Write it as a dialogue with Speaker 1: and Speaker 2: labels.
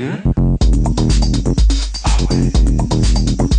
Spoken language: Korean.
Speaker 1: nigga. Always.